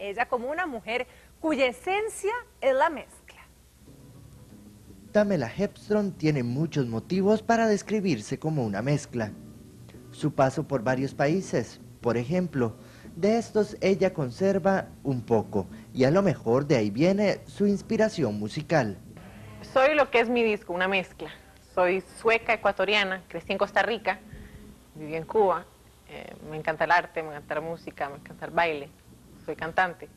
ella como una mujer cuya esencia es la mezcla. Tamela Hepstrom tiene muchos motivos para describirse como una mezcla. Su paso por varios países, por ejemplo, de estos ella conserva un poco y a lo mejor de ahí viene su inspiración musical. Soy lo que es mi disco, una mezcla. Soy sueca, ecuatoriana, crecí en Costa Rica, viví en Cuba, eh, me encanta el arte, me encanta la música, me encanta el baile, soy cantante.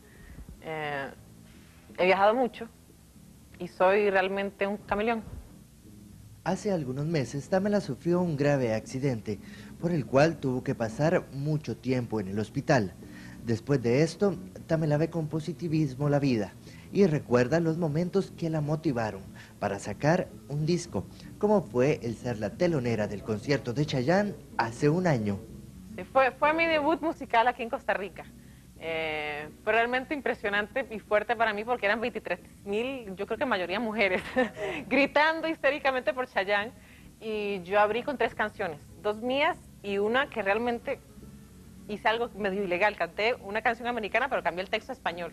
Eh, he viajado mucho, y soy realmente un camaleón. Hace algunos meses Tamela sufrió un grave accidente por el cual tuvo que pasar mucho tiempo en el hospital. Después de esto, Tamela ve con positivismo la vida y recuerda los momentos que la motivaron para sacar un disco, como fue el ser la telonera del concierto de Chayanne hace un año. fue, fue mi debut musical aquí en Costa Rica. Eh, fue realmente impresionante y fuerte para mí porque eran 23 mil, yo creo que mayoría mujeres, gritando histéricamente por Chayanne. Y yo abrí con tres canciones, dos mías y una que realmente hice algo medio ilegal. Canté una canción americana, pero cambié el texto a español.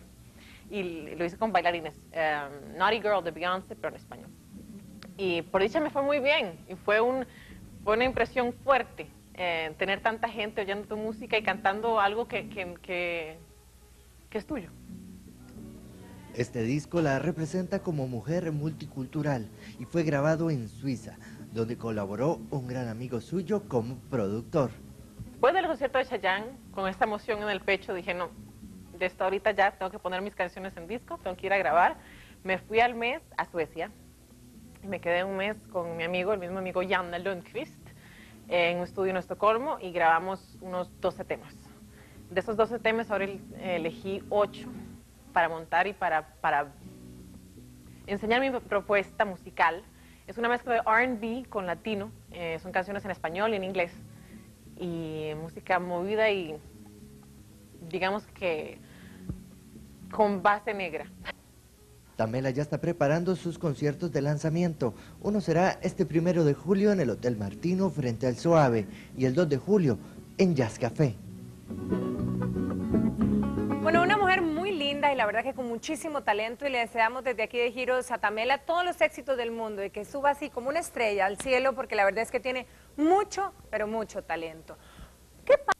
Y lo hice con bailarines. Um, Naughty Girl de Beyoncé, pero en español. Y por dicha me fue muy bien. Y fue, un, fue una impresión fuerte eh, tener tanta gente oyendo tu música y cantando algo que, que, es tuyo. Este disco la representa como mujer multicultural y fue grabado en Suiza, donde colaboró un gran amigo suyo como productor. Después del concierto de Chayanne, con esta emoción en el pecho, dije, no, de esta ahorita ya tengo que poner mis canciones en disco, tengo que ir a grabar. Me fui al mes a Suecia y me quedé un mes con mi amigo, el mismo amigo Janne Lundqvist, en un estudio en Estocolmo y grabamos unos 12 temas. De esos 12 temas ahora elegí 8 para montar y para, para enseñar mi propuesta musical. Es una mezcla de RB con latino, eh, son canciones en español y en inglés, y música movida y digamos que con base negra. Tamela ya está preparando sus conciertos de lanzamiento. Uno será este primero de julio en el Hotel Martino frente al Suave y el 2 de julio en Jazz Café. Bueno, una mujer muy linda y la verdad que con muchísimo talento y le deseamos desde aquí de Giros a Tamela todos los éxitos del mundo y que suba así como una estrella al cielo porque la verdad es que tiene mucho, pero mucho talento. ¿Qué pasa?